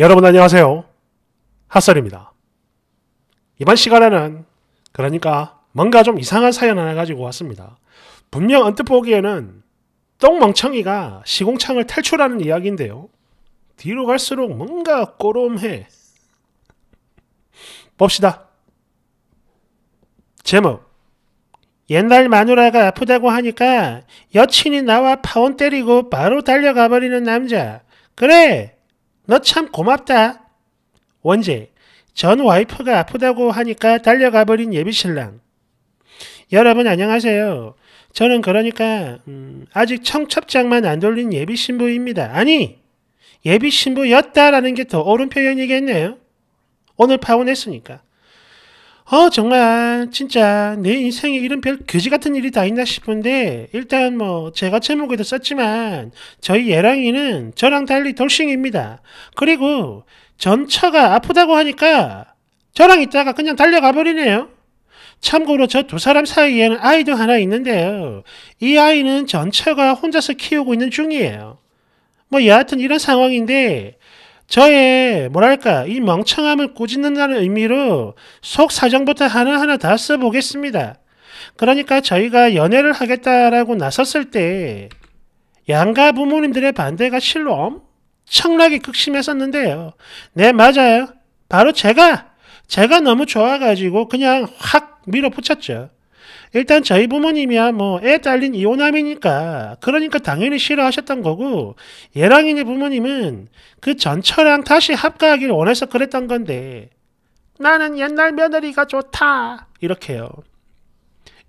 여러분 안녕하세요. 핫설입니다. 이번 시간에는 그러니까 뭔가 좀 이상한 사연 하나 가지고 왔습니다. 분명 언뜻 보기에는 똥멍청이가 시공창을 탈출하는 이야기인데요. 뒤로 갈수록 뭔가 꼬롬해. 봅시다. 제목 옛날 마누라가 아프다고 하니까 여친이 나와 파원 때리고 바로 달려가 버리는 남자. 그래, 너 참 고맙다. 원제, 전 와이프가 아프다고 하니까 달려가 버린 예비신랑. 여러분 안녕하세요. 저는 그러니까 음, 아직 청첩장만 안 돌린 예비신부입니다. 아니, 예비신부였다라는 게 더 옳은 표현이겠네요. 오늘 파혼했으니까. 어, 정말, 진짜, 내 인생에 이런 별 거지 같은 일이 다 있나 싶은데, 일단 뭐, 제가 제목에도 썼지만, 저희 예랑이는 저랑 달리 돌싱입니다. 그리고, 전처가 아프다고 하니까, 저랑 있다가 그냥 달려가 버리네요. 참고로 저 두 사람 사이에는 아이도 하나 있는데요. 이 아이는 전처가 혼자서 키우고 있는 중이에요. 뭐, 여하튼 이런 상황인데, 저의 뭐랄까 이 멍청함을 꾸짖는다는 의미로 속 사정부터 하나하나 다 써보겠습니다. 그러니까 저희가 연애를 하겠다라고 나섰을 때 양가 부모님들의 반대가 실로 엄청나게 극심했었는데요. 네 맞아요. 바로 제가 제가 너무 좋아가지고 그냥 확 밀어붙였죠. 일단 저희 부모님이야 뭐 애 딸린 이호남이니까 그러니까 당연히 싫어하셨던 거고 예랑이네 부모님은 그 전처랑 다시 합가하기를 원해서 그랬던 건데 나는 옛날 며느리가 좋다 이렇게요.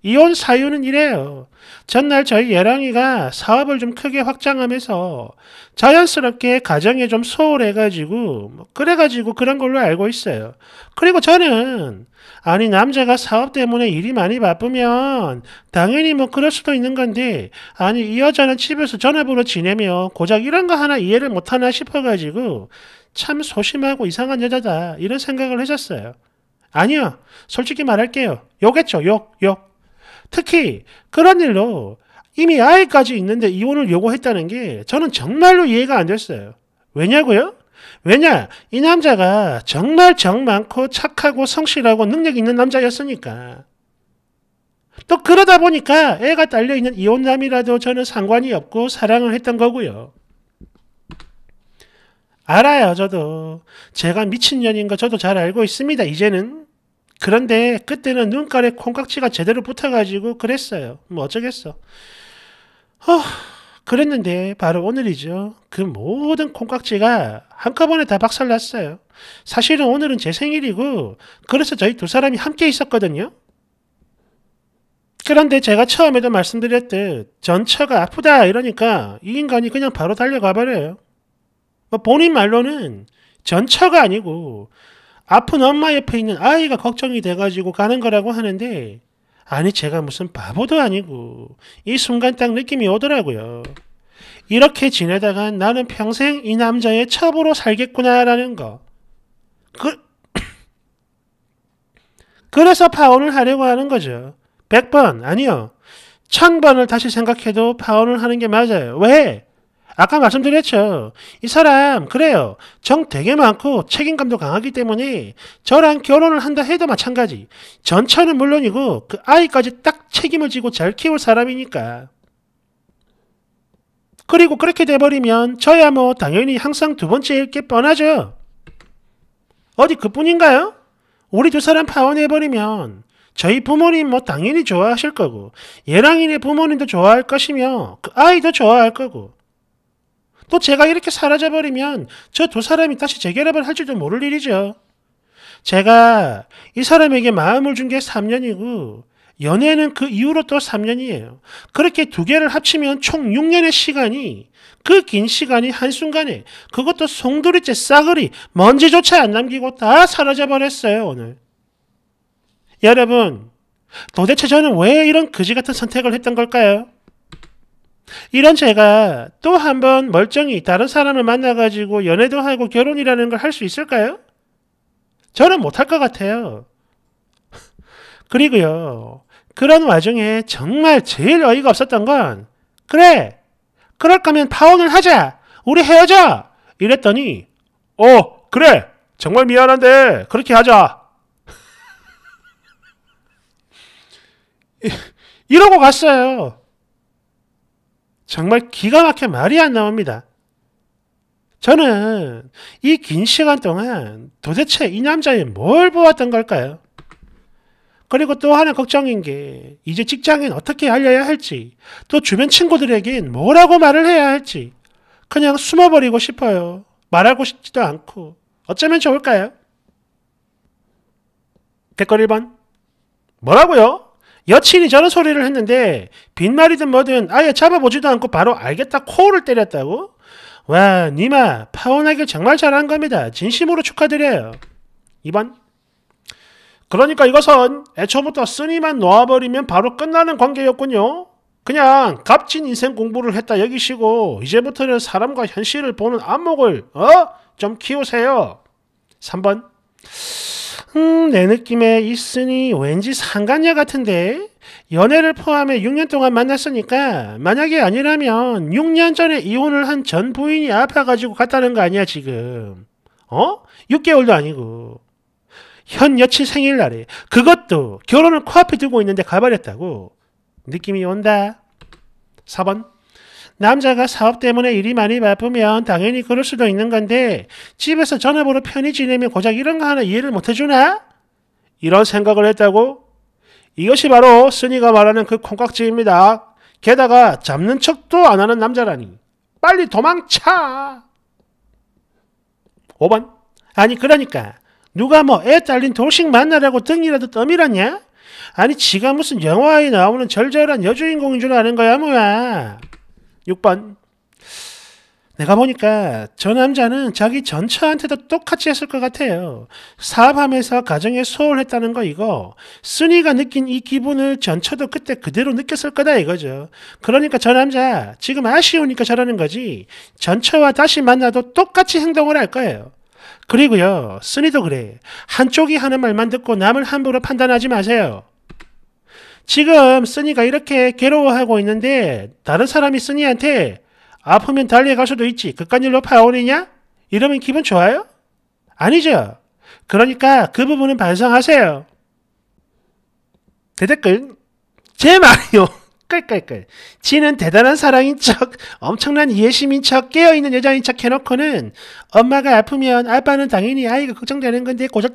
이혼 사유는 이래요. 전날 저희 예랑이가 사업을 좀 크게 확장하면서 자연스럽게 가정에 좀 소홀해가지고 뭐 그래가지고 그런 걸로 알고 있어요. 그리고 저는 아니 남자가 사업 때문에 일이 많이 바쁘면 당연히 뭐 그럴 수도 있는 건데 아니 이 여자는 집에서 전화번호 지내며 고작 이런 거 하나 이해를 못하나 싶어가지고 참 소심하고 이상한 여자다 이런 생각을 했었어요. 아니요 솔직히 말할게요. 욕했죠 욕 욕. 특히 그런 일로 이미 아이까지 있는데 이혼을 요구했다는 게 저는 정말로 이해가 안 됐어요. 왜냐고요? 왜냐? 이 남자가 정말 정 많고 착하고 성실하고 능력 있는 남자였으니까. 또 그러다 보니까 애가 딸려있는 이혼남이라도 저는 상관이 없고 사랑을 했던 거고요. 알아요, 저도. 제가 미친년인 거 저도 잘 알고 있습니다, 이제는. 그런데 그때는 눈깔에 콩깍지가 제대로 붙어가지고 그랬어요. 뭐 어쩌겠어. 어, 그랬는데 바로 오늘이죠. 그 모든 콩깍지가 한꺼번에 다 박살났어요. 사실은 오늘은 제 생일이고 그래서 저희 두 사람이 함께 있었거든요. 그런데 제가 처음에도 말씀드렸듯 전처가 아프다 이러니까 이 인간이 그냥 바로 달려가 버려요. 뭐 본인 말로는 전처가 아니고 아픈 엄마 옆에 있는 아이가 걱정이 돼가지고 가는 거라고 하는데 아니 제가 무슨 바보도 아니고 이 순간 딱 느낌이 오더라고요. 이렇게 지내다가 나는 평생 이 남자의 첩으로 살겠구나라는 거. 그 그래서 파혼을 하려고 하는 거죠. 100번 아니요. 1000번을 다시 생각해도 파혼을 하는 게 맞아요. 왜? 아까 말씀드렸죠. 이 사람 그래요. 정 되게 많고 책임감도 강하기 때문에 저랑 결혼을 한다 해도 마찬가지. 전처는 물론이고 그 아이까지 딱 책임을 지고 잘 키울 사람이니까. 그리고 그렇게 돼버리면 저야 뭐 당연히 항상 두 번째일 게 뻔하죠. 어디 그뿐인가요? 우리 두 사람 파혼해버리면 저희 부모님 뭐 당연히 좋아하실 거고 예랑이네 부모님도 좋아할 것이며 그 아이도 좋아할 거고 또 제가 이렇게 사라져버리면 저 두 사람이 다시 재결합을 할지도 모를 일이죠. 제가 이 사람에게 마음을 준 게 3년이고 연애는 그 이후로 또 3년이에요. 그렇게 두 개를 합치면 총 6년의 시간이 그 긴 시간이 한순간에 그것도 송두리째 싸그리 먼지조차 안 남기고 다 사라져버렸어요 오늘. 여러분 도대체 저는 왜 이런 그지 같은 선택을 했던 걸까요? 이런 제가 또 한 번 멀쩡히 다른 사람을 만나가지고 연애도 하고 결혼이라는 걸 할 수 있을까요? 저는 못할 것 같아요. 그리고요, 그런 와중에 정말 제일 어이가 없었던 건, 그래, 그럴 거면 파혼을 하자! 우리 헤어져! 이랬더니, 어, 그래 정말 미안한데 그렇게 하자. 이러고 갔어요. 정말 기가 막혀 말이 안 나옵니다. 저는 이 긴 시간 동안 도대체 이 남자의 뭘 보았던 걸까요? 그리고 또 하나 걱정인 게 이제 직장인 어떻게 알려야 할지 또 주변 친구들에겐 뭐라고 말을 해야 할지 그냥 숨어버리고 싶어요. 말하고 싶지도 않고 어쩌면 좋을까요? 댓글 1번 뭐라고요? 여친이 저런 소리를 했는데 빈말이든 뭐든 아예 잡아보지도 않고 바로 알겠다 코를 때렸다고? 와 니마 파혼하길 정말 잘한 겁니다. 진심으로 축하드려요. 2번 그러니까 이것은 애초부터 쓰니만 놓아버리면 바로 끝나는 관계였군요. 그냥 값진 인생 공부를 했다 여기시고 이제부터는 사람과 현실을 보는 안목을 어? 좀 키우세요. 3번 음, 내 느낌에 있으니 왠지 상간녀 같은데. 연애를 포함해 6년 동안 만났으니까 만약에 아니라면 6년 전에 이혼을 한 전 부인이 아파가지고 갔다는 거 아니야 지금. 어? 6개월도 아니고. 현 여친 생일날에 그것도 결혼을 코앞에 두고 있는데 가버렸다고. 느낌이 온다. 4번 남자가 사업 때문에 일이 많이 바쁘면 당연히 그럴 수도 있는 건데 집에서 전화번호 편히 지내면 고작 이런 거 하나 이해를 못 해주나? 이런 생각을 했다고? 이것이 바로 순이가 말하는 그 콩깍지입니다. 게다가 잡는 척도 안 하는 남자라니. 빨리 도망쳐! 5번. 아니 그러니까 누가 뭐 애 딸린 돌식 만나라고 등이라도 떠밀었냐? 아니 지가 무슨 영화에 나오는 절절한 여주인공인 줄 아는 거야 뭐야. 6번. 내가 보니까 저 남자는 자기 전처한테도 똑같이 했을 것 같아요. 사업하면서 가정에 소홀했다는 거 이거 순이가 느낀 이 기분을 전처도 그때 그대로 느꼈을 거다 이거죠. 그러니까 저 남자 지금 아쉬우니까 저러는 거지 전처와 다시 만나도 똑같이 행동을 할 거예요. 그리고요 순이도 그래. 한쪽이 하는 말만 듣고 남을 함부로 판단하지 마세요. 지금 쓰니가 이렇게 괴로워하고 있는데 다른 사람이 쓰니한테 아프면 달려갈 수도 있지. 그깟 일로 파혼이냐? 이러면 기분 좋아요? 아니죠. 그러니까 그 부분은 반성하세요. 대댓글. 제 말이요. 끌끌끌. 지는 대단한 사랑인 척, 엄청난 이해심인 척, 깨어있는 여자인 척 해놓고는 엄마가 아프면 아빠는 당연히 아이가 걱정되는 건데 고작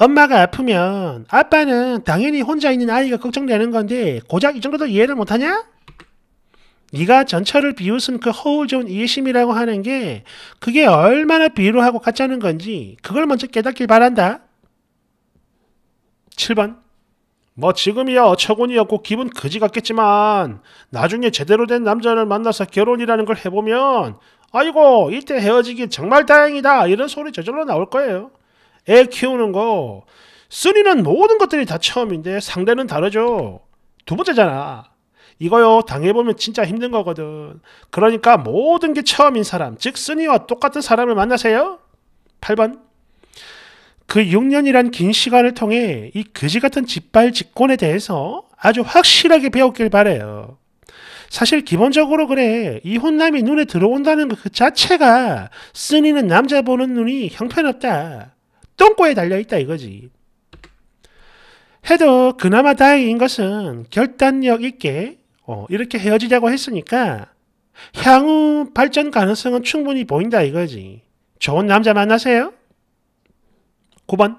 엄마가 아프면 아빠는 당연히 혼자 있는 아이가 걱정되는 건데 고작 이 정도도 이해를 못하냐? 네가 전철을 비웃은 그 허울 좋은 이해심이라고 하는 게 그게 얼마나 비루하고 가짜는 건지 그걸 먼저 깨닫길 바란다. 7번 뭐 지금이야 어처구니없고 기분 그지 같겠지만 나중에 제대로 된 남자를 만나서 결혼이라는 걸 해보면 아이고 이때 헤어지기 정말 다행이다 이런 소리 저절로 나올 거예요. 애 키우는 거 쓰리는 모든 것들이 다 처음인데 상대는 다르죠. 두 번째잖아. 이거요 당해보면 진짜 힘든 거거든. 그러니까 모든 게 처음인 사람, 즉 쓰니와 똑같은 사람을 만나세요. 8번 그 6년이란 긴 시간을 통해 이 그지 같은 짓발 직권에 대해서 아주 확실하게 배웠길 바래요. 사실 기본적으로 그래 이혼남이 눈에 들어온다는 그 자체가 쓰니는 남자 보는 눈이 형편없다. 똥꼬에 달려있다 이거지. 해도 그나마 다행인 것은 결단력 있게 어, 이렇게 헤어지자고 했으니까 향후 발전 가능성은 충분히 보인다 이거지. 좋은 남자 만나세요. 9번.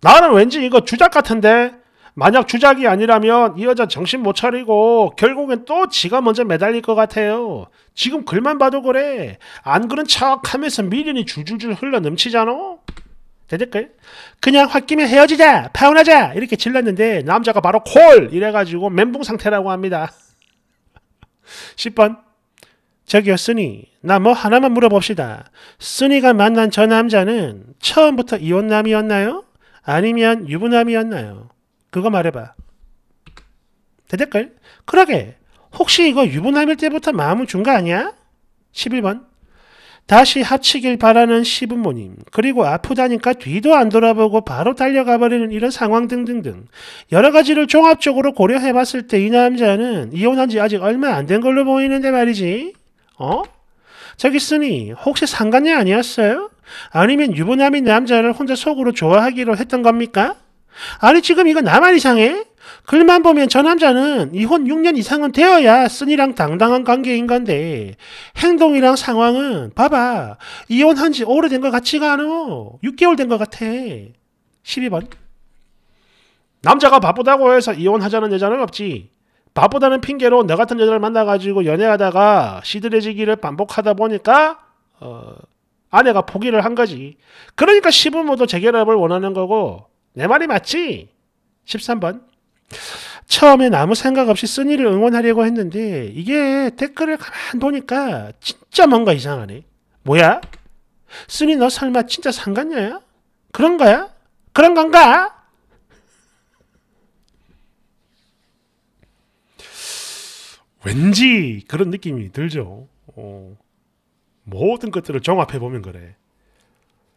나는 왠지 이거 주작 같은데 만약 주작이 아니라면 이 여자 정신 못 차리고 결국엔 또 지가 먼저 매달릴 것 같아요. 지금 글만 봐도 그래. 안 그런 척 하면서 미련이 줄줄줄 흘러 넘치잖아. 대댓글 그냥 홧김에 헤어지자 파혼하자 이렇게 질렀는데 남자가 바로 콜! 이래가지고 멘붕 상태라고 합니다. 10번. 저기요 쓰니 나 뭐 하나만 물어봅시다. 쓰니가 만난 저 남자는 처음부터 이혼남이었나요? 아니면 유부남이었나요? 그거 말해봐. 대댓글 그러게. 혹시 이거 유부남일 때부터 마음을 준 거 아니야? 11번 다시 합치길 바라는 시부모님, 그리고 아프다니까 뒤도 안 돌아보고 바로 달려가 버리는 이런 상황 등등등 여러 가지를 종합적으로 고려해 봤을 때 이 남자는 이혼한 지 아직 얼마 안 된 걸로 보이는데 말이지. 어? 저기 쓰니 혹시 상간녀 아니었어요? 아니면 유부남인 남자를 혼자 속으로 좋아하기로 했던 겁니까? 아니 지금 이거 나만 이상해? 글만 보면 저 남자는 이혼 6년 이상은 되어야 쓴이랑 당당한 관계인 건데 행동이랑 상황은 봐봐. 이혼한 지 오래된 것 같지가 않아. 6개월 된 것 같아. 12번. 남자가 바쁘다고 해서 이혼하자는 여자는 없지. 바쁘다는 핑계로 너 같은 여자를 만나가지고 연애하다가 시들해지기를 반복하다 보니까 어, 아내가 포기를 한 거지. 그러니까 시부모도 재결합을 원하는 거고 내 말이 맞지? 13번 처음엔 아무 생각 없이 쓴이를 응원하려고 했는데 이게 댓글을 가만 보니까 진짜 뭔가 이상하네. 뭐야? 쓴이 너 설마 진짜 상관녀야? 그런 거야? 그런 건가? 왠지 그런 느낌이 들죠. 어, 모든 것들을 종합해 보면 그래.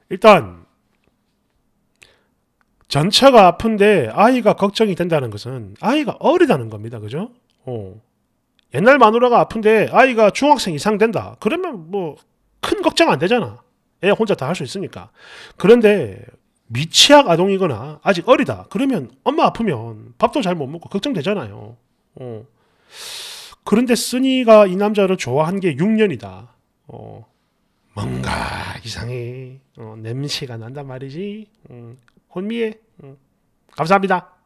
일단 전체가 아픈데 아이가 걱정이 된다는 것은 아이가 어리다는 겁니다. 그죠? 어. 옛날 마누라가 아픈데 아이가 중학생 이상 된다. 그러면 뭐 큰 걱정 안 되잖아. 애 혼자 다 할 수 있으니까. 그런데 미취학 아동이거나 아직 어리다. 그러면 엄마 아프면 밥도 잘 못 먹고 걱정되잖아요. 어. 그런데 쓰니가 이 남자를 좋아한 게 6년이다. 어. 뭔가 이상해. 어, 냄새가 난단 말이지. 음, 혼미해. 음. 감사합니다.